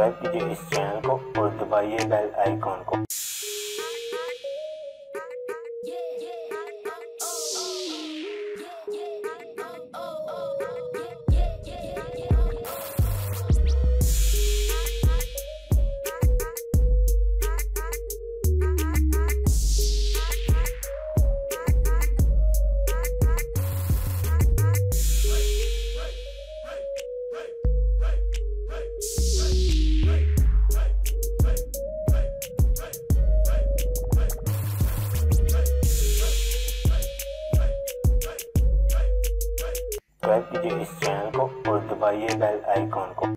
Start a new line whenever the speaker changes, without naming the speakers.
Subscribe कीजिए इस channel को और दबाइए बेल आइकॉन को। सब्सक्राइब कीजिए इस चैनल को और दबाइए बेल आइकॉन को।